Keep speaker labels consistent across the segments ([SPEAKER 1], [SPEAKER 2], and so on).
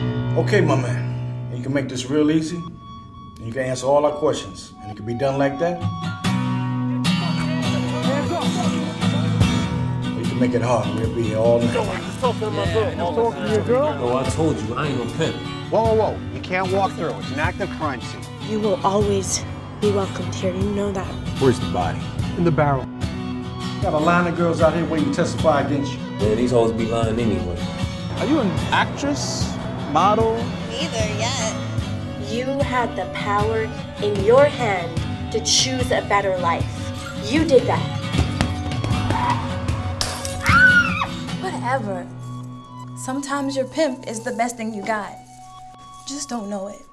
[SPEAKER 1] Okay, my man. You can make this real easy. And you can answer all our questions. And it can be done like that. Or you can make it hard. We'll be here all night.
[SPEAKER 2] Talk to your girl?
[SPEAKER 3] Oh, I told you, I ain't no pimp.
[SPEAKER 4] Whoa, whoa, whoa. You can't walk through. It's an active crime scene.
[SPEAKER 5] You will always be welcomed here. You know that.
[SPEAKER 3] Where's the body?
[SPEAKER 2] In the barrel.
[SPEAKER 1] Got a line of girls out here waiting to testify against you.
[SPEAKER 3] Man, these hoes be lying anyway.
[SPEAKER 2] Are you an actress? Model?
[SPEAKER 6] Neither yet.
[SPEAKER 5] You had the power in your hand to choose a better life. You did that.
[SPEAKER 6] Whatever. Sometimes your pimp is the best thing you got. Just don't know it.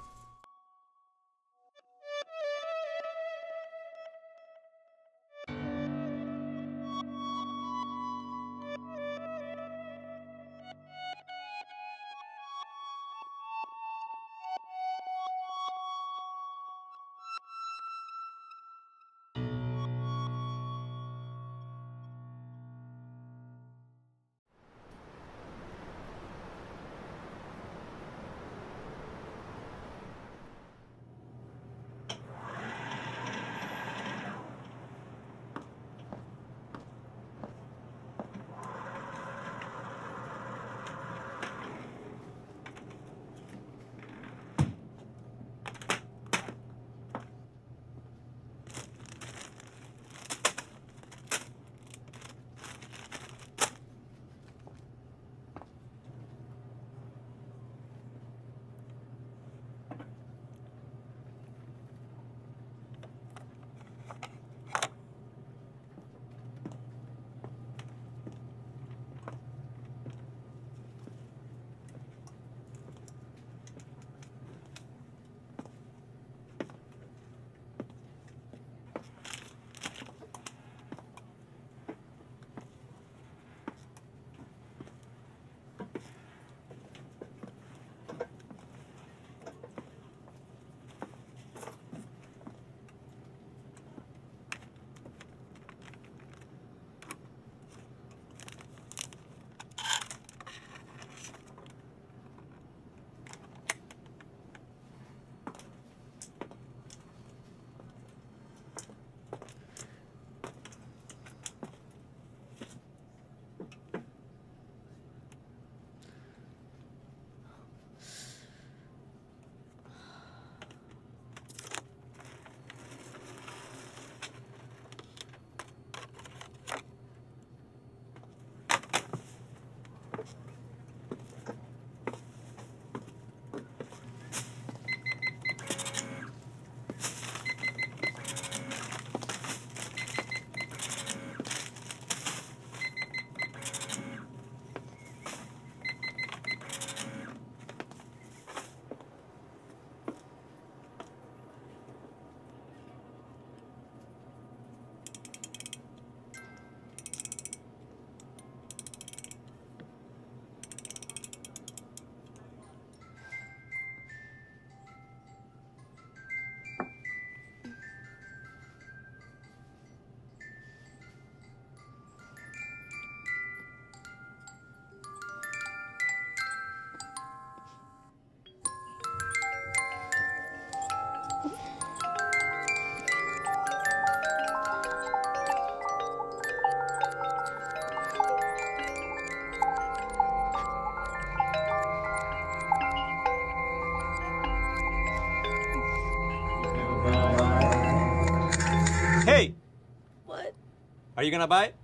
[SPEAKER 7] Are you gonna buy it?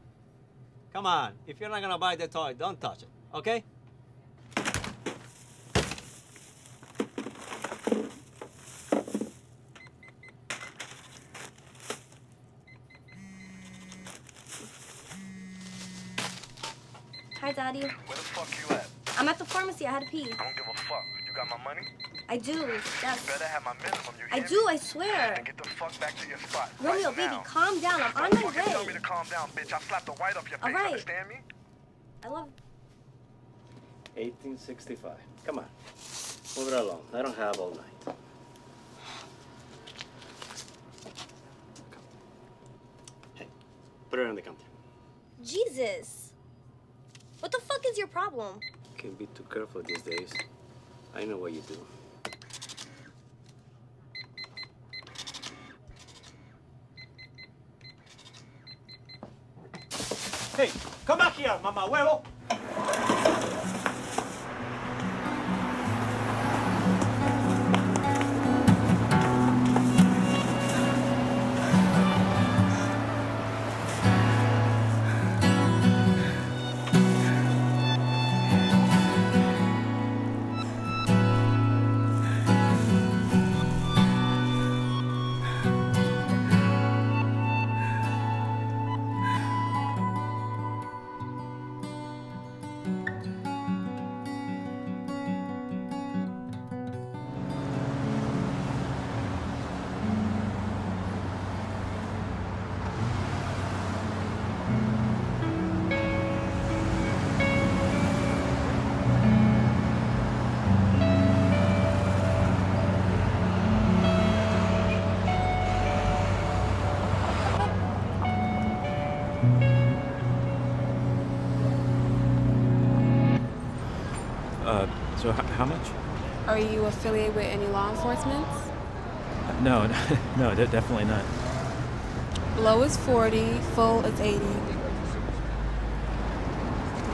[SPEAKER 7] Come on. If you're not gonna buy the toy, don't touch it, okay?
[SPEAKER 8] Hi, Daddy.
[SPEAKER 9] Where the fuck you at?
[SPEAKER 8] I'm at the pharmacy. I had to pee.
[SPEAKER 9] I don't give a fuck. You got my money?
[SPEAKER 8] I do. Yes.
[SPEAKER 9] Better have my minimum. You
[SPEAKER 8] I
[SPEAKER 9] hear
[SPEAKER 8] do. I swear.
[SPEAKER 9] And get the fuck back to your spot.
[SPEAKER 8] Romeo,
[SPEAKER 9] right
[SPEAKER 8] baby, calm down. I'm on
[SPEAKER 9] Don't
[SPEAKER 8] my
[SPEAKER 9] fucking tell me
[SPEAKER 8] way.
[SPEAKER 9] to calm down, bitch. I'll slap the white off your face.
[SPEAKER 8] right.
[SPEAKER 9] Understand me?
[SPEAKER 8] I love.
[SPEAKER 10] 1865. Come on. Move it along. I don't have all night. Hey, put it on the counter.
[SPEAKER 8] Jesus. What the fuck is your problem?
[SPEAKER 10] Can't be too careful these days. I know what you do.
[SPEAKER 7] Hey, come back here, mama huevo.
[SPEAKER 11] So h- how much?
[SPEAKER 12] Are you affiliated with any law enforcement?
[SPEAKER 11] No, no, de- definitely not.
[SPEAKER 12] Low is 40, full is 80.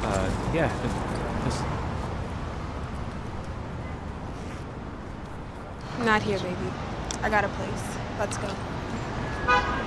[SPEAKER 11] Uh, yeah, just, just
[SPEAKER 12] Not here, baby. I got a place. Let's go.